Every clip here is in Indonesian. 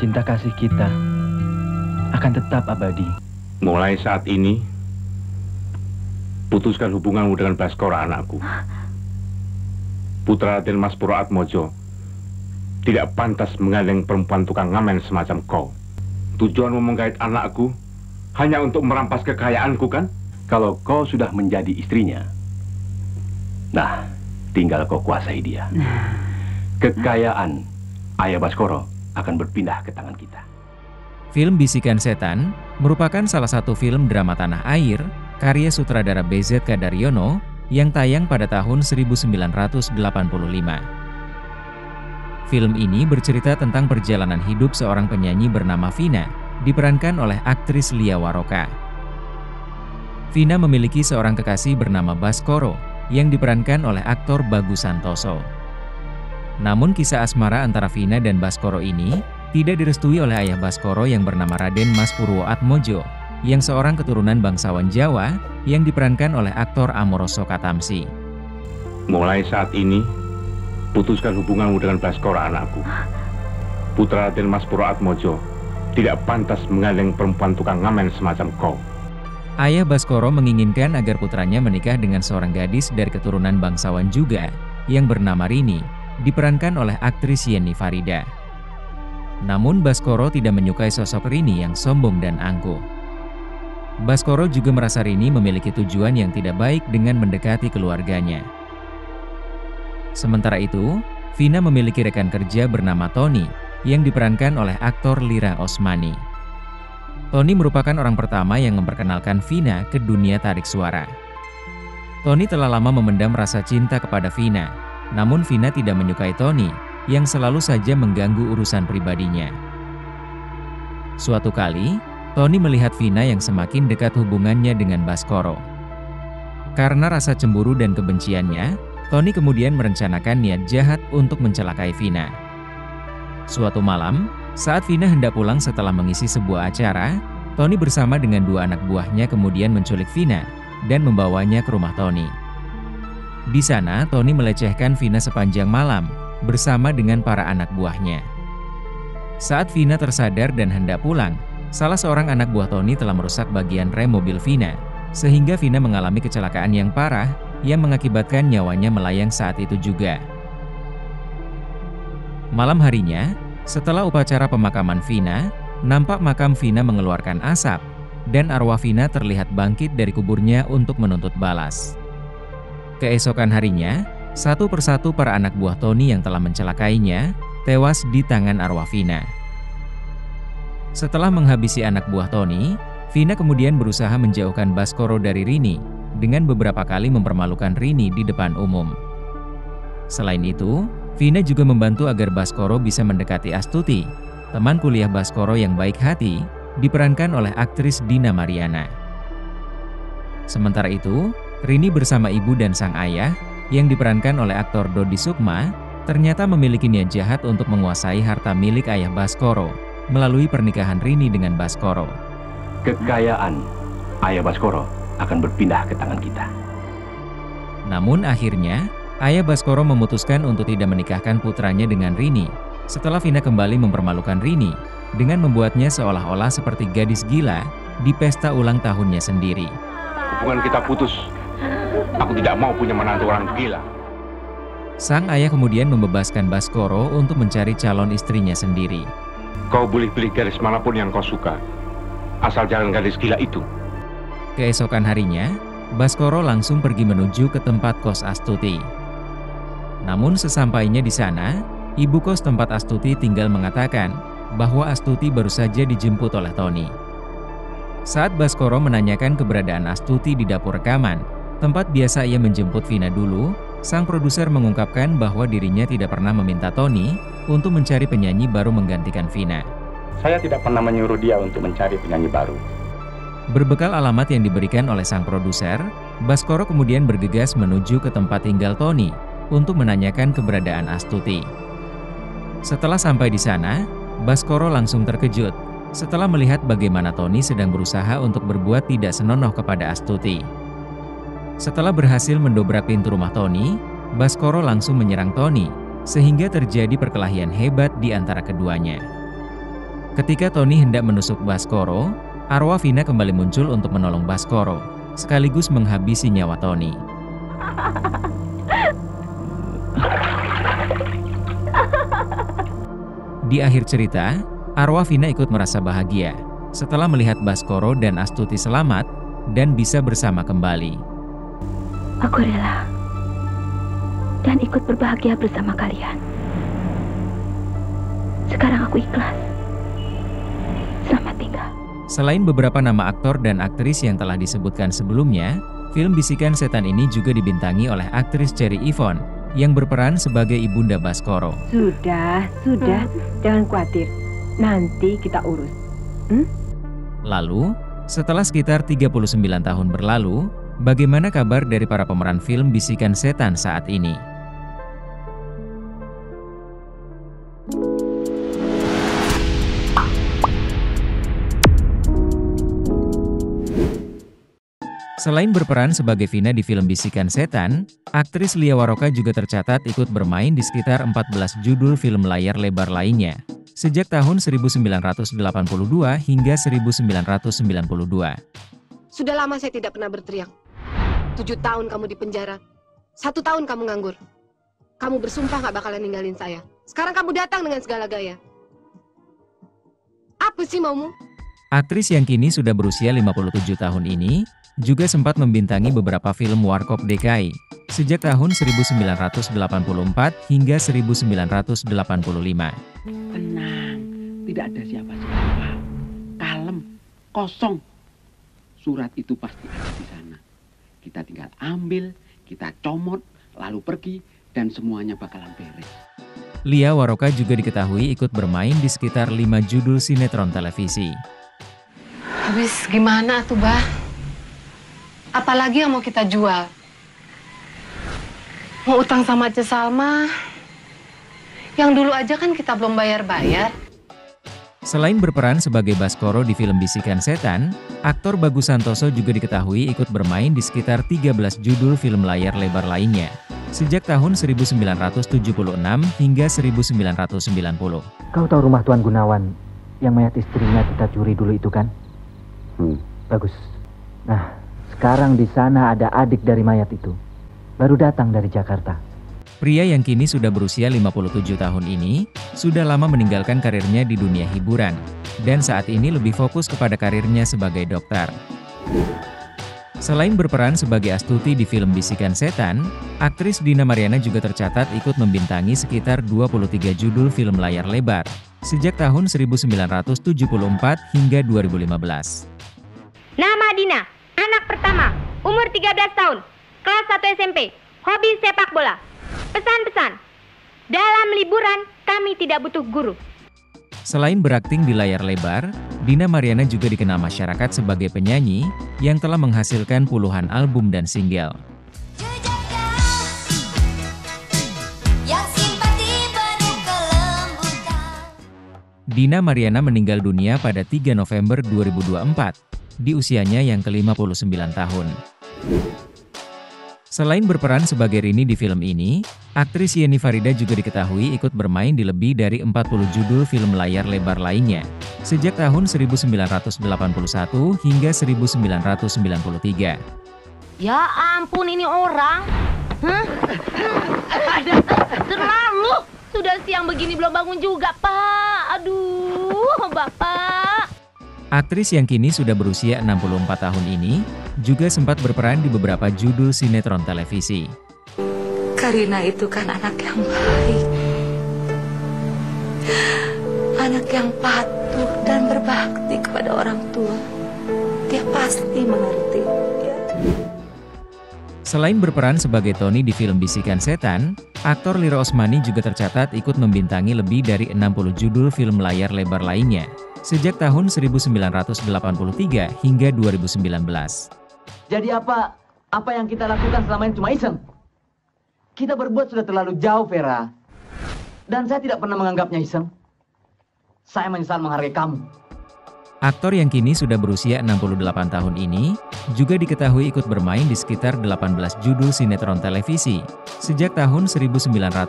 cinta kasih kita akan tetap abadi. Mulai saat ini, putuskan hubunganmu dengan Baskora anakku. Putra Raden Mas Puro Atmojo tidak pantas menggandeng perempuan tukang ngamen semacam kau. Tujuanmu menggait anakku hanya untuk merampas kekayaanku kan? Kalau kau sudah menjadi istrinya, nah, tinggal kau kuasai dia. Kekayaan Ayah Baskoro akan berpindah ke tangan kita. Film Bisikan Setan merupakan salah satu film drama tanah air karya sutradara BZ Kadaryono yang tayang pada tahun 1985. Film ini bercerita tentang perjalanan hidup seorang penyanyi bernama Vina, diperankan oleh aktris Lia Waroka. Vina memiliki seorang kekasih bernama Baskoro, yang diperankan oleh aktor Bagus Santoso. Namun kisah asmara antara Vina dan Baskoro ini tidak direstui oleh ayah Baskoro yang bernama Raden Mas Purwo Atmojo, yang seorang keturunan bangsawan Jawa yang diperankan oleh aktor Amoroso Katamsi. Mulai saat ini, putuskan hubunganmu dengan Baskora anakku. Putra Raden Mas Puro Atmojo tidak pantas menggandeng perempuan tukang ngamen semacam kau. Ayah Baskoro menginginkan agar putranya menikah dengan seorang gadis dari keturunan bangsawan juga, yang bernama Rini, diperankan oleh aktris Yeni Farida. Namun Baskoro tidak menyukai sosok Rini yang sombong dan angkuh. Baskoro juga merasa Rini memiliki tujuan yang tidak baik dengan mendekati keluarganya. Sementara itu, Vina memiliki rekan kerja bernama Tony, yang diperankan oleh aktor Lira Osmani. Tony merupakan orang pertama yang memperkenalkan Vina ke dunia tarik suara. Tony telah lama memendam rasa cinta kepada Vina, namun Vina tidak menyukai Tony, yang selalu saja mengganggu urusan pribadinya. Suatu kali, Tony melihat Vina yang semakin dekat hubungannya dengan Baskoro. Karena rasa cemburu dan kebenciannya, Tony kemudian merencanakan niat jahat untuk mencelakai Vina. Suatu malam, saat Vina hendak pulang setelah mengisi sebuah acara, Tony bersama dengan dua anak buahnya kemudian menculik Vina dan membawanya ke rumah Tony. Di sana, Tony melecehkan Vina sepanjang malam bersama dengan para anak buahnya. Saat Vina tersadar dan hendak pulang, salah seorang anak buah Tony telah merusak bagian rem mobil Vina, sehingga Vina mengalami kecelakaan yang parah yang mengakibatkan nyawanya melayang saat itu juga. Malam harinya, setelah upacara pemakaman Vina, nampak makam Vina mengeluarkan asap, dan arwah Vina terlihat bangkit dari kuburnya untuk menuntut balas. Keesokan harinya, satu persatu para anak buah Tony yang telah mencelakainya, tewas di tangan arwah Vina. Setelah menghabisi anak buah Tony, Vina kemudian berusaha menjauhkan Baskoro dari Rini, dengan beberapa kali mempermalukan Rini di depan umum. Selain itu, Vina juga membantu agar Baskoro bisa mendekati Astuti, teman kuliah Baskoro yang baik hati, diperankan oleh aktris Dina Mariana. Sementara itu, Rini bersama ibu dan sang ayah, yang diperankan oleh aktor Dodi Sukma, ternyata memiliki niat jahat untuk menguasai harta milik ayah Baskoro, melalui pernikahan Rini dengan Baskoro. Kekayaan ayah Baskoro akan berpindah ke tangan kita. Namun akhirnya, ayah Baskoro memutuskan untuk tidak menikahkan putranya dengan Rini, setelah Vina kembali mempermalukan Rini, dengan membuatnya seolah-olah seperti gadis gila di pesta ulang tahunnya sendiri. Hubungan kita putus. Aku tidak mau punya menantu orang gila. Sang ayah kemudian membebaskan Baskoro untuk mencari calon istrinya sendiri. Kau boleh pilih garis mana pun yang kau suka. Asal jangan gadis gila itu. Keesokan harinya, Baskoro langsung pergi menuju ke tempat kos Astuti. Namun sesampainya di sana, ibu kos tempat Astuti tinggal mengatakan bahwa Astuti baru saja dijemput oleh Tony. Saat Baskoro menanyakan keberadaan Astuti di dapur rekaman, tempat biasa ia menjemput Vina dulu, sang produser mengungkapkan bahwa dirinya tidak pernah meminta Tony untuk mencari penyanyi baru menggantikan Vina. Saya tidak pernah menyuruh dia untuk mencari penyanyi baru. Berbekal alamat yang diberikan oleh sang produser, Baskoro kemudian bergegas menuju ke tempat tinggal Tony untuk menanyakan keberadaan Astuti. Setelah sampai di sana, Baskoro langsung terkejut setelah melihat bagaimana Tony sedang berusaha untuk berbuat tidak senonoh kepada Astuti. Setelah berhasil mendobrak pintu rumah Tony, Baskoro langsung menyerang Tony, sehingga terjadi perkelahian hebat di antara keduanya. Ketika Tony hendak menusuk Baskoro, arwah Vina kembali muncul untuk menolong Baskoro, sekaligus menghabisi nyawa Tony. Di akhir cerita, arwah Vina ikut merasa bahagia setelah melihat Baskoro dan Astuti selamat dan bisa bersama kembali. Aku rela dan ikut berbahagia bersama kalian. Sekarang aku ikhlas. Selamat tinggal. Selain beberapa nama aktor dan aktris yang telah disebutkan sebelumnya, film Bisikan Setan ini juga dibintangi oleh aktris Cherry Yvonne yang berperan sebagai ibunda Baskoro. Sudah, sudah, jangan khawatir. Nanti kita urus. Hmm? Lalu, setelah sekitar 39 tahun berlalu, bagaimana kabar dari para pemeran film Bisikan Setan saat ini? Selain berperan sebagai Vina di film Bisikan Setan, aktris Lia Waroka juga tercatat ikut bermain di sekitar 14 judul film layar lebar lainnya, sejak tahun 1982 hingga 1992. Sudah lama saya tidak pernah berteriak. Tujuh tahun kamu di penjara. Satu tahun kamu nganggur. Kamu bersumpah gak bakalan ninggalin saya. Sekarang kamu datang dengan segala gaya. Apa sih maumu? Aktris yang kini sudah berusia 57 tahun ini, juga sempat membintangi beberapa film Warkop DKI, sejak tahun 1984 hingga 1985. Tenang, tidak ada siapa-siapa. Kalem, kosong. Surat itu pasti ada di sana. Kita tinggal ambil, kita comot, lalu pergi, dan semuanya bakalan beres. Lia Waroka juga diketahui ikut bermain di sekitar lima judul sinetron televisi. Habis gimana tuh, Bah? Apalagi yang mau kita jual? Mau utang sama Ce Salma? Yang dulu aja kan kita belum bayar-bayar. Selain berperan sebagai Baskoro di film Bisikan Setan, aktor Bagus Santoso juga diketahui ikut bermain di sekitar 13 judul film layar lebar lainnya, sejak tahun 1976 hingga 1990. Kau tahu rumah Tuan Gunawan yang mayat istrinya kita curi dulu itu kan? Hmm. Bagus. Nah, sekarang di sana ada adik dari mayat itu. Baru datang dari Jakarta. Pria yang kini sudah berusia 57 tahun ini, sudah lama meninggalkan karirnya di dunia hiburan, dan saat ini lebih fokus kepada karirnya sebagai dokter. Selain berperan sebagai Astuti di film Bisikan Setan, aktris Dina Mariana juga tercatat ikut membintangi sekitar 23 judul film layar lebar, sejak tahun 1974 hingga 2015. Nama Dina, anak pertama, umur 13 tahun, kelas 1 SMP, hobi sepak bola. Pesan-pesan, dalam liburan kami tidak butuh guru. Selain berakting di layar lebar, Dina Mariana juga dikenal masyarakat sebagai penyanyi yang telah menghasilkan puluhan album dan single. Dina Mariana meninggal dunia pada 3 November 2024, di usianya yang ke-59 tahun. Selain berperan sebagai Rini di film ini, aktris Yeni Farida juga diketahui ikut bermain di lebih dari 40 judul film layar lebar lainnya, sejak tahun 1981 hingga 1993. Ya ampun ini orang. Hah? Terlalu. Sudah siang begini belum bangun juga, Pak. Aduh, Bapak. Aktris yang kini sudah berusia 64 tahun ini, juga sempat berperan di beberapa judul sinetron televisi. Karina itu kan anak yang baik. Anak yang patuh dan berbakti kepada orang tua. Dia pasti mengerti. ya. Selain berperan sebagai Tony di film Bisikan Setan, aktor Lira Osmani juga tercatat ikut membintangi lebih dari 60 judul film layar lebar lainnya, sejak tahun 1983 hingga 2019. Jadi apa apa yang kita lakukan selama ini cuma iseng? Kita berbuat sudah terlalu jauh, Vera. Dan saya tidak pernah menganggapnya iseng. Saya menyesal menghargai kamu. Aktor yang kini sudah berusia 68 tahun ini, juga diketahui ikut bermain di sekitar 18 judul sinetron televisi, sejak tahun 1996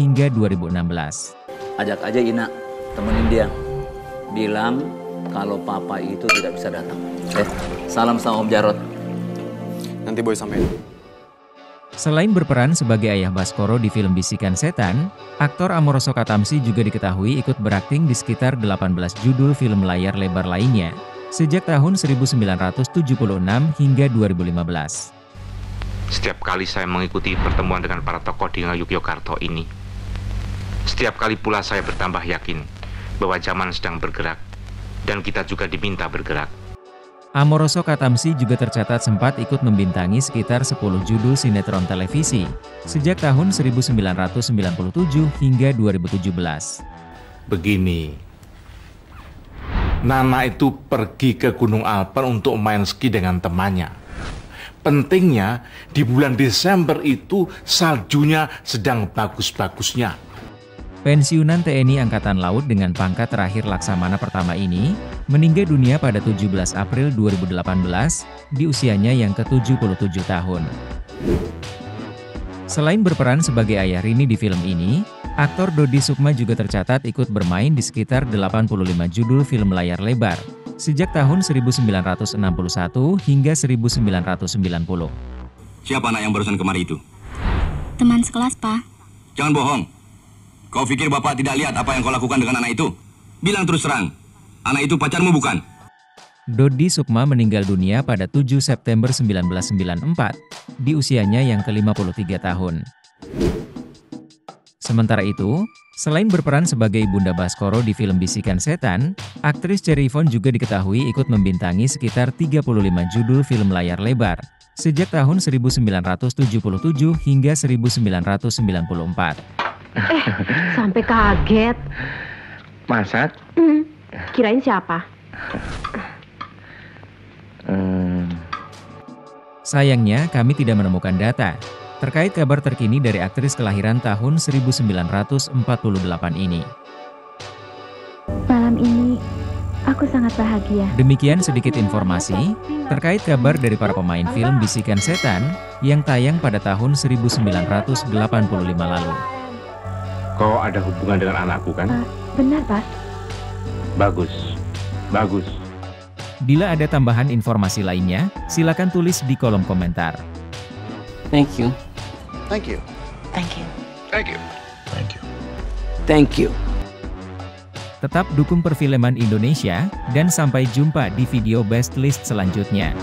hingga 2016. Ajak aja Ina, temenin dia. bilang kalau papa itu tidak bisa datang. Eh, salam sama Om Jarot. Nanti boy sampein. Selain berperan sebagai ayah Baskoro di film Bisikan Setan, aktor Amoroso Katamsi juga diketahui ikut berakting di sekitar 18 judul film layar lebar lainnya, sejak tahun 1976 hingga 2015. Setiap kali saya mengikuti pertemuan dengan para tokoh di Yogyakarta ini, setiap kali pula saya bertambah yakin bahwa zaman sedang bergerak dan kita juga diminta bergerak. Amoroso Katamsi juga tercatat sempat ikut membintangi sekitar 10 judul sinetron televisi, sejak tahun 1997 hingga 2017. Begini, Nana itu pergi ke Gunung Alpen untuk main ski dengan temannya. Pentingnya, di bulan Desember itu saljunya sedang bagus-bagusnya. Pensiunan TNI Angkatan Laut dengan pangkat terakhir Laksamana pertama ini, meninggal dunia pada 17 April 2018, di usianya yang ke-77 tahun. Selain berperan sebagai ayah Rini di film ini, aktor Dodi Sukma juga tercatat ikut bermain di sekitar 85 judul film layar lebar, sejak tahun 1961 hingga 1990. Siapa anak yang barusan kemari itu? Teman sekelas, Pak. Jangan bohong. Kau pikir bapak tidak lihat apa yang kau lakukan dengan anak itu? Bilang terus terang, anak itu pacarmu bukan? Dodi Sukma meninggal dunia pada 7 September 1994, di usianya yang ke-53 tahun. Sementara itu, selain berperan sebagai Bunda Baskoro di film Bisikan Setan, aktris Cherry Von juga diketahui ikut membintangi sekitar 35 judul film layar lebar, sejak tahun 1977 hingga 1994. Eh, sampai kaget. Masak? Hmm, kirain siapa? Hmm. Sayangnya, kami tidak menemukan data terkait kabar terkini dari aktris kelahiran tahun 1948 ini. Malam ini, aku sangat bahagia. Demikian sedikit informasi terkait kabar dari para pemain film Bisikan Setan yang tayang pada tahun 1985 lalu. Kau ada hubungan dengan anakku kan? Uh, benar, Pak. Bagus, bagus. Bila ada tambahan informasi lainnya, silakan tulis di kolom komentar. Thank you. Thank you. Thank you. Thank you. Thank you. Thank you. Tetap dukung perfilman Indonesia, dan sampai jumpa di video best list selanjutnya.